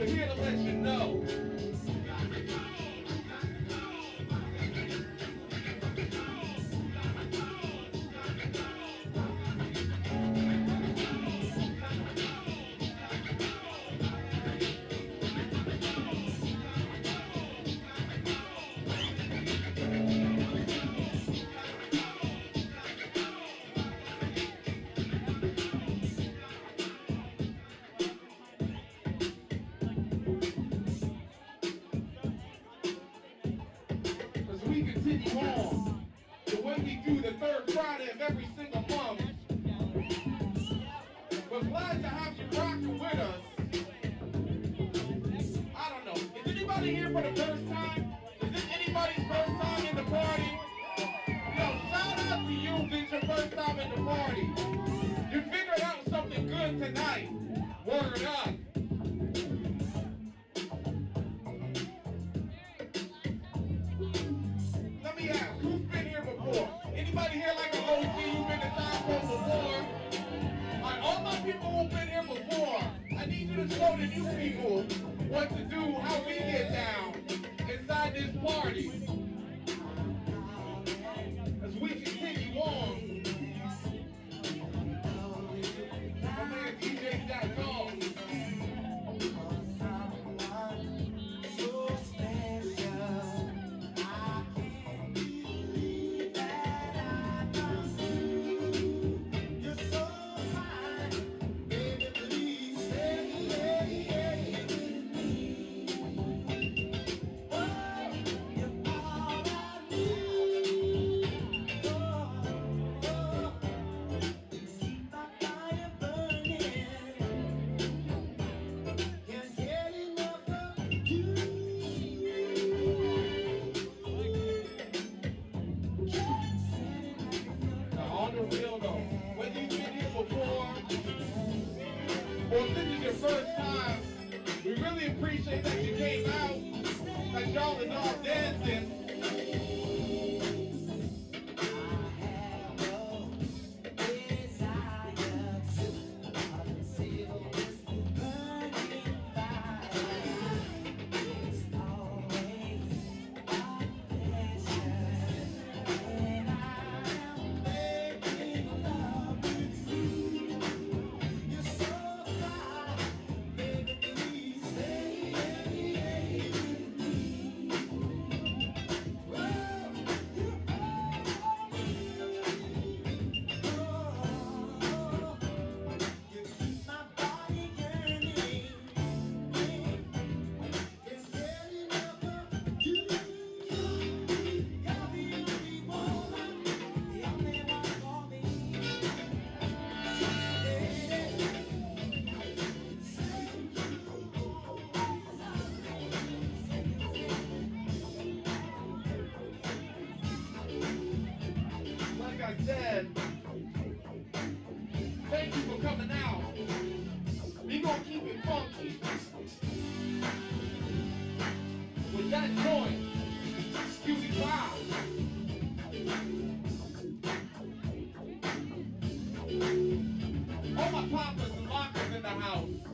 We're here to let you know. for the first time? Is this anybody's first time in the party? Yo, shout out to you if it's your first time in the party. You figured out something good tonight. Word up. say that you came out, cause y'all is all dancing. I said, thank you for coming out. We gonna keep it funky. With that joint, Excuse me, pie. All my poppers and lockers in the house.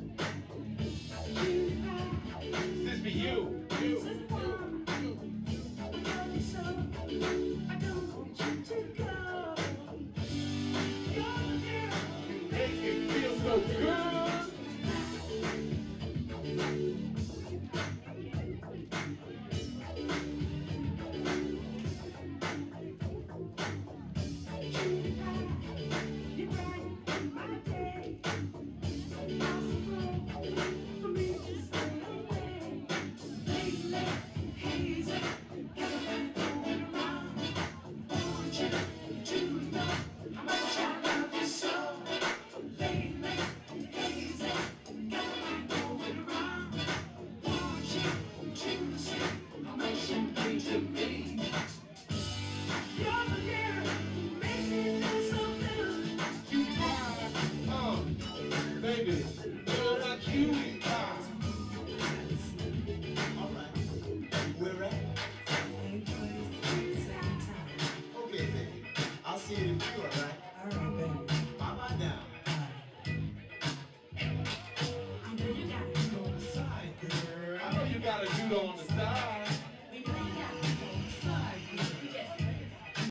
Shoot on the side.